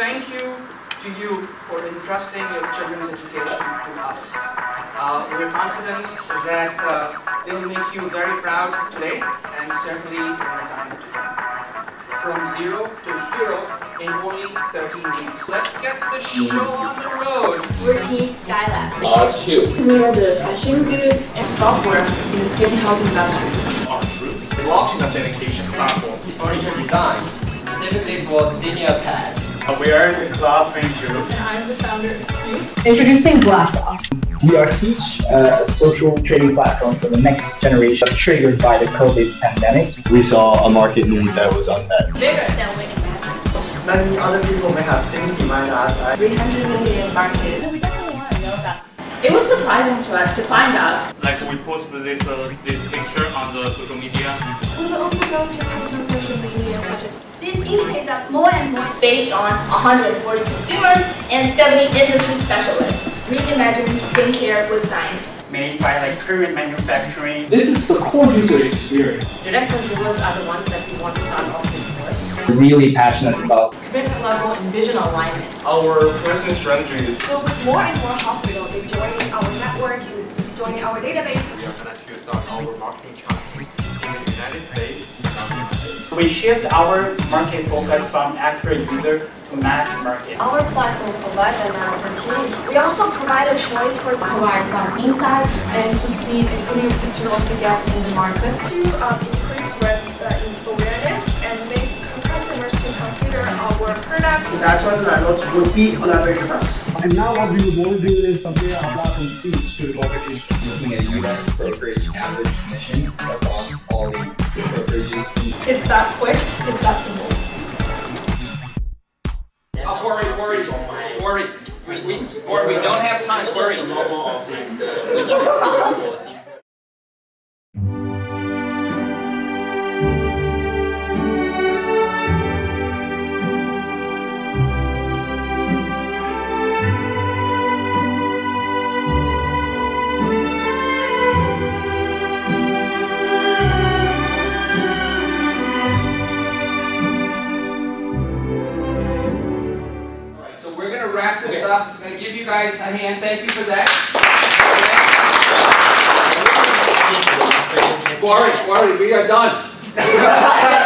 thank you to you for entrusting your children's education to us. Uh, we're confident that uh, it will make you very proud today and certainly in the time to come. From zero to hero in only 13 weeks. Let's get the show on the road. We're Team Skylab. R2. We are the fashion good and software in the skin health industry. Our true. the blockchain authentication platform. Furniture design, specifically for senior pets. We are the Cloud Venture. And I'm the founder of Snoop. Introducing Blast We are Siege, uh, a social trading platform for the next generation triggered by the COVID pandemic. We saw a market need that was unmet. Bigger than we imagined. Many other people may have same demand as I. 300 million market. We definitely want to know that. It was surprising to us to find out. Like we posted this uh, this picture on the social media. We will also go to personal social media such as this indicates that more and more based on 140 consumers and 70 industry specialists. Reimagine skincare with science. Made by like Korean manufacturing. This is the core user experience. Direct consumers are the ones that we want to start off with first. Really passionate about Commitment level and vision alignment. Our pricing strategy is So with more and more hospitals, they're joining our network, joining our database. we are going to start our marketing channels in the United States. We shift our market focus from expert user to mass market. Our platform provides an opportunity. We also provide a choice for provide some insights And to see a clear picture of the gap in the market. To um, increase brand uh, awareness and make customers to consider our product. That's why the landlords would be collaborate with us. And now what we would want to do is compare our platform Siege to the competition. Looking at US brokerage average that quick, guys a hand. Thank you for that. Worry, worry, we are done.